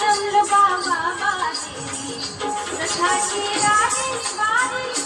जमल बाबा बाजी। सखा की रानी बारी